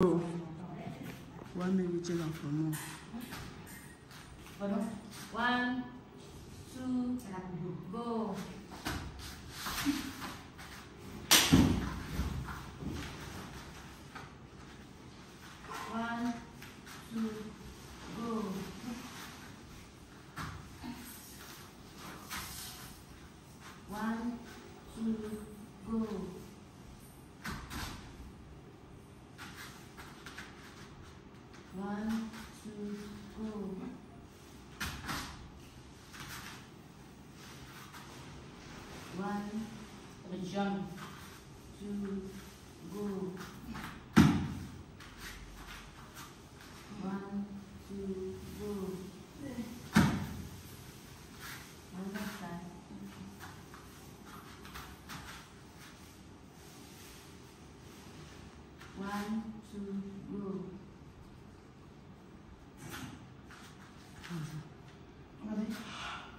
One minute check am for more. One, two, go. One, two, go. One, two, go. One, two, go. One, jump. Two, go. One, two, go. One more time. One, two, go.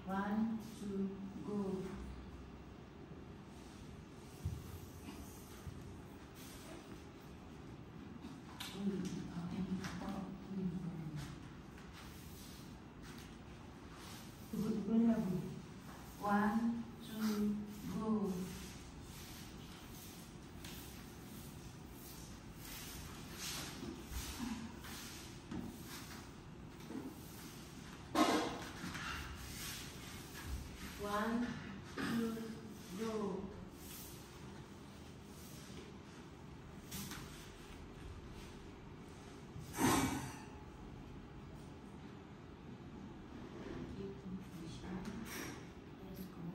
One, two, go. One, two, go. One, two, go. Let's go.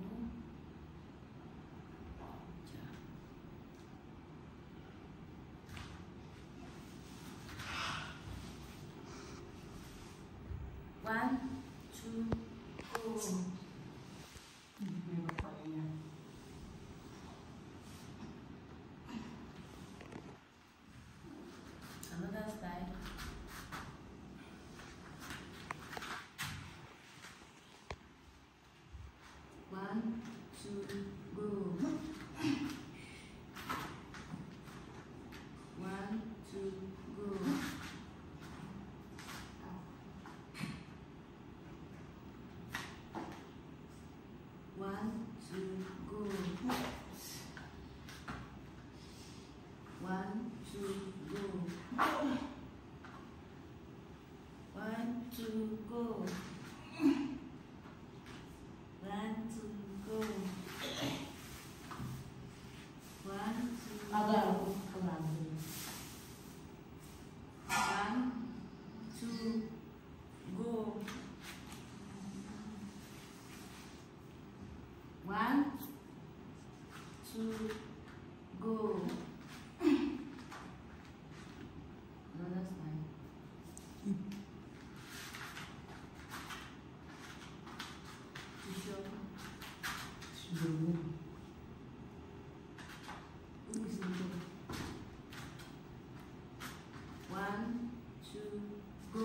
One, two, go. Another side. One, two, go. One, two, go. One, two, go. One, two, go. One, two, go. One, two, go. One, two, Agora, go. One, two, go. One, two, go. Another side. You sure? Who is in there? One, two, go.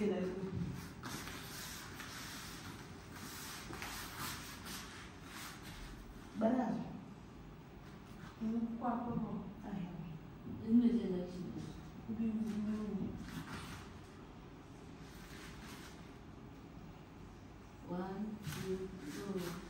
现在是。本来，嗯，挂不好，哎呀，人家现在是，没有没有。One, two, three.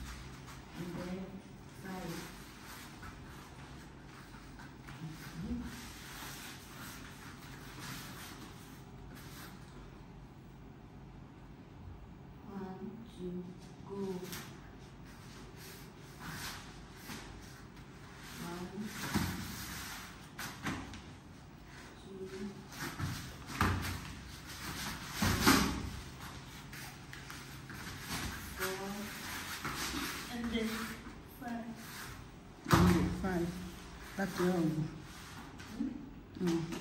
Five. Five. That's your own. Mm.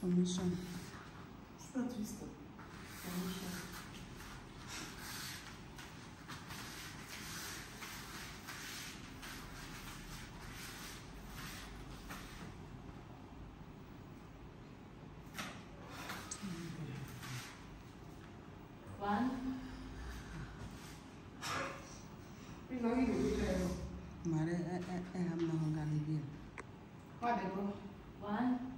Samicha. Estatuista. Samicha. Mare, eh, eh, eh, I'm not going to be. One.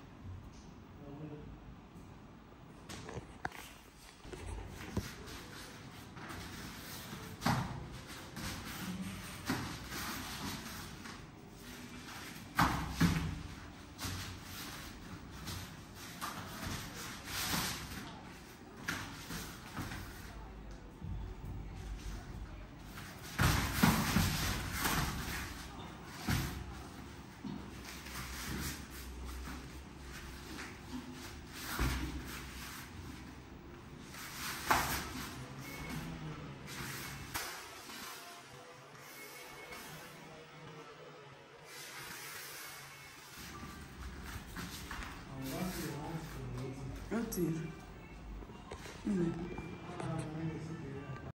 Mm.